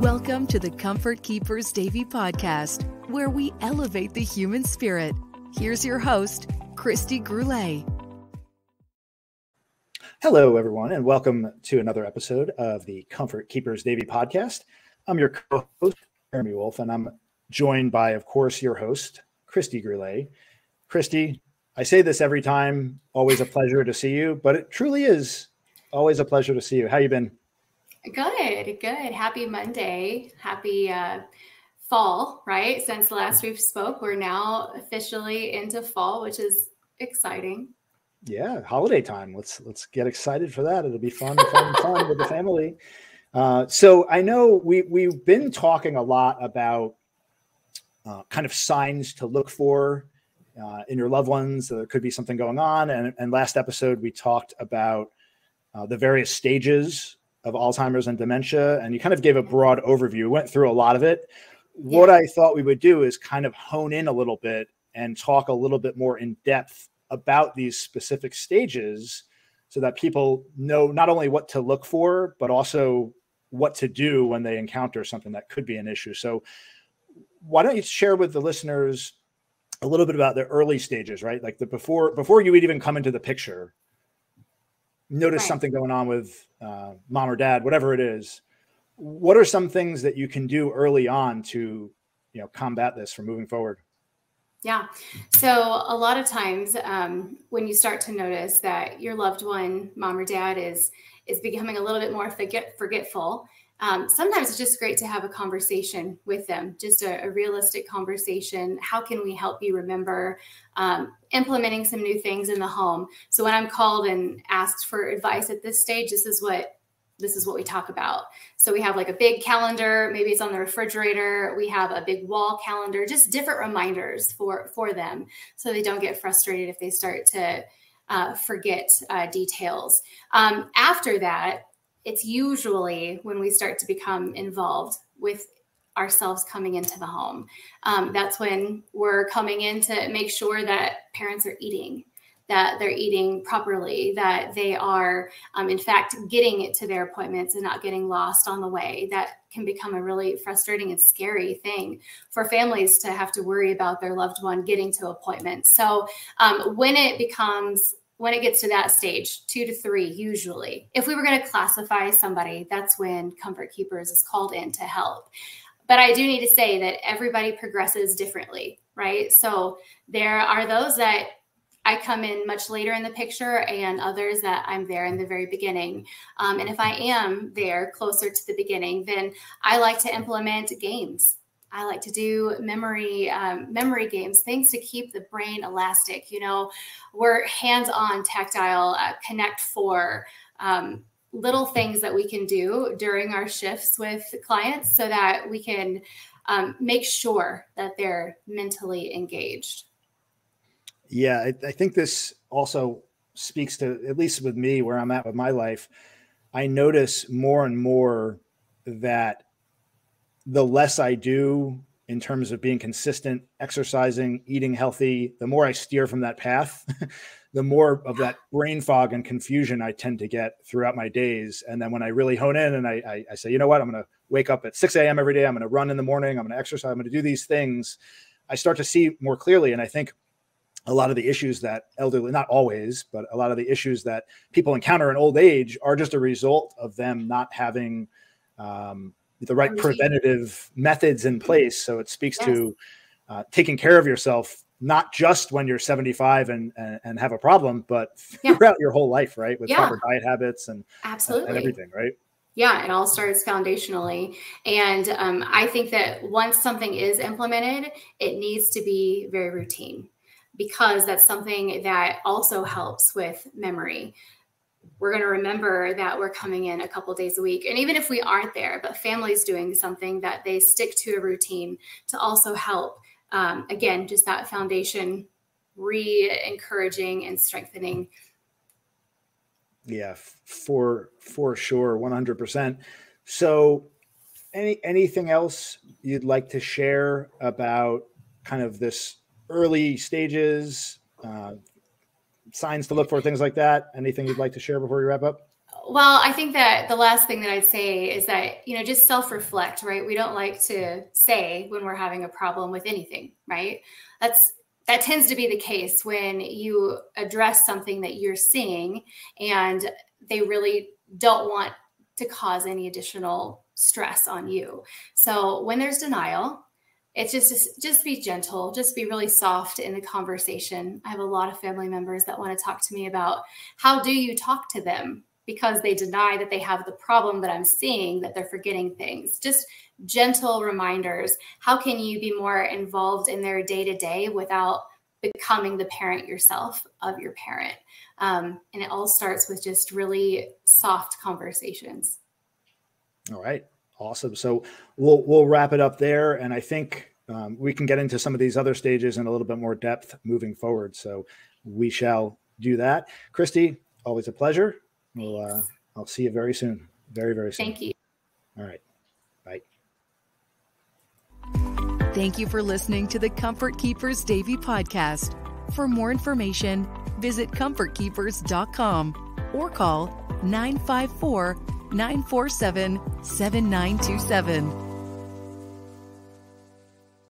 Welcome to the Comfort Keepers Davie podcast, where we elevate the human spirit. Here's your host, Kristi Gurule. Hello, everyone, and welcome to another episode of the Comfort Keepers Davie podcast. I'm your co-host, Jeremy Wolf, and I'm joined by, of course, your host, Kristi Gurule. Kristi, I say this every time, always a pleasure to see you, but it truly is always a pleasure to see you. How you been? Good, good. Happy Monday. Happy uh, fall, right? Since last we spoke, we're now officially into fall, which is exciting. Yeah, holiday time. Let's let's get excited for that. It'll be fun, fun, fun with the family. Uh, so I know we we've been talking a lot about uh, kind of signs to look for uh, in your loved ones. There could be something going on. And, and last episode we talked about uh, the various stages of Alzheimer's and dementia, and you kind of gave a mm-hmm. broad overview. went through a lot of it. What yeah. I thought we would do is kind of hone in a little bit and talk a little bit more in depth about these specific stages so that people know not only what to look for, but also what to do when they encounter something that could be an issue. So, why don't you share with the listeners a little bit about the early stages, right? Like the before before you would even come into the picture, notice right. something going on with uh, mom or dad, whatever it is, what are some things that you can do early on to, you know, combat this from moving forward? Yeah. So a lot of times um, when you start to notice that your loved one, mom or dad, is is becoming a little bit more forget, forgetful, um, sometimes it's just great to have a conversation with them, just a, a realistic conversation. How can we help you remember um, implementing some new things in the home? So when I'm called and asked for advice at this stage, this is what this is what we talk about. So we have like a big calendar, maybe it's on the refrigerator. We have a big wall calendar, just different reminders for for them, so they don't get frustrated if they start to uh, forget uh, details. Um, after that, it's usually when we start to become involved with ourselves coming into the home. Um, that's when we're coming in to make sure that parents are eating, that they're eating properly, that they are, um, in fact, getting it to their appointments and not getting lost on the way. That can become a really frustrating and scary thing for families to have to worry about their loved one getting to appointments. So um, when it becomes when it gets to that stage, two to three, usually. If we were going to classify somebody, that's when Comfort Keepers is called in to help. But I do need to say that everybody progresses differently, right? So there are those that I come in much later in the picture, and others that I'm there in the very beginning. Um, and if I am there closer to the beginning, then I like to implement games I like to do memory um, memory games, things to keep the brain elastic. You know, we're hands-on, tactile, uh, Connect Four, um, little things that we can do during our shifts with clients, so that we can um, make sure that they're mentally engaged. Yeah, I, I think this also speaks to at least with me where I'm at with my life. I notice more and more that the less I do in terms of being consistent, exercising, eating healthy, the more I steer from that path, the more of that brain fog and confusion I tend to get throughout my days. And then when I really hone in and I, I, I say, you know what, I'm going to wake up at 6 a.m. every day. I'm going to run in the morning. I'm going to exercise. I'm going to do these things. I start to see more clearly. And I think a lot of the issues that elderly, not always, but a lot of the issues that people encounter in old age are just a result of them not having um, the right preventative methods in place. So it speaks yes. to uh, taking care of yourself, not just when you're 75 and and, and have a problem, but yeah. throughout your whole life, right? With yeah. proper diet habits and absolutely uh, and everything, right? Yeah, it all starts foundationally. And um, I think that once something is implemented, it needs to be very routine because that's something that also helps with memory we're going to remember that we're coming in a couple days a week. And even if we aren't there, but families doing something that they stick to a routine to also help, um, again, just that foundation re encouraging and strengthening. Yeah, for for sure, 100%. So any anything else you'd like to share about kind of this early stages uh, signs to look for, things like that? Anything you'd like to share before we wrap up? well, I think that the last thing that I'd say is that, you know, just self reflect, right? We don't like to say when we're having a problem with anything, right? That's that tends to be the case when you address something that you're seeing and they really don't want to cause any additional stress on you. So when there's denial, it's just, just just be gentle. Just be really soft in the conversation. I have a lot of family members that want to talk to me about how do you talk to them? Because they deny that they have the problem that i'm seeing that they're forgetting things. Just gentle reminders. How can you be more involved in their day to day without becoming the parent yourself of your parent? Um, and it all starts with just really soft conversations. All right Awesome. So we'll we'll wrap it up there, and I think um, we can get into some of these other stages in a little bit more depth moving forward. So we shall do that. Kristi, always a pleasure. We'll uh, I'll see you very soon. Very very soon. Thank you. All right. Bye. Thank you for listening to the Comfort Keepers Davie podcast. For more information, visit comfortkeepers.com or call 954 947 7927.